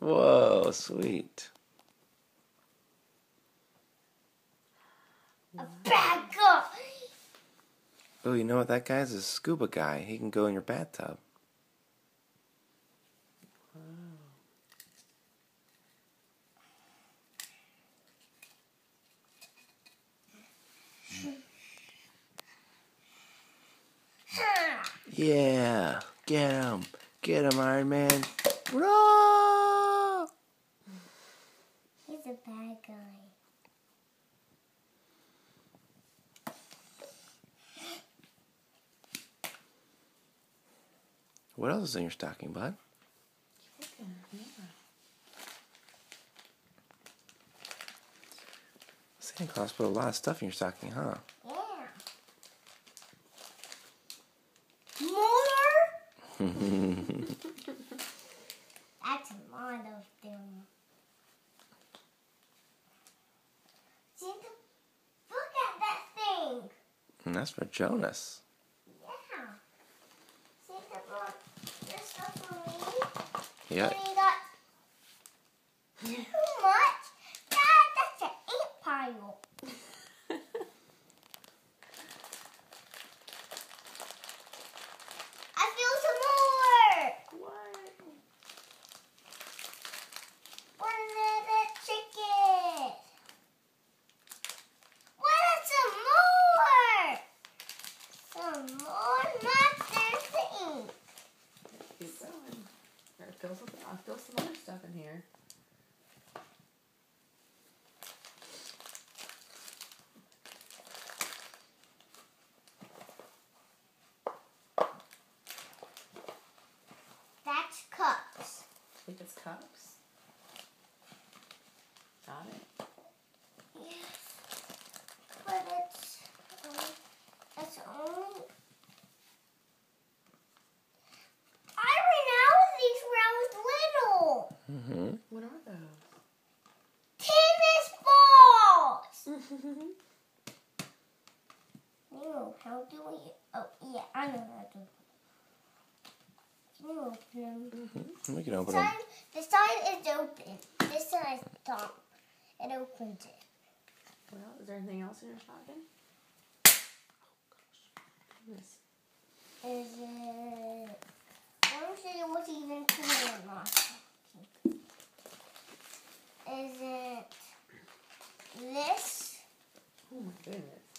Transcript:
Whoa, sweet. A bad guy. Oh, you know what? That guy's a scuba guy. He can go in your bathtub. Yeah, get him, get him, Iron Man. Roar! He's a bad guy. What else is in your stocking, bud? Chicken, yeah. Santa Claus put a lot of stuff in your stocking, huh? Yeah. More? That's a lot of them. Santa, look at that thing. And that's for Jonas. Yeah. Santa brought this stuff for me. Yep. And got too much. Dad, that's an ant pile. I feel some more. What? One little chicken. What? Some more. Some more monster things. Keep going. Fill some, I'll fill some other stuff in here. That's cups. Think it's cups. Got it. Yes. But it's um, it's only. Mm-hmm. What are those? Tennis balls! Nemo, how do we... Oh, yeah, I know how to. Can you open them? Mm-hmm. We can open this them. The this side is open. This side is top. It opens it. Well, is there anything else in your stocking? Oh, yes. Is it... I don't see what's even clean or not is it this? Oh my goodness.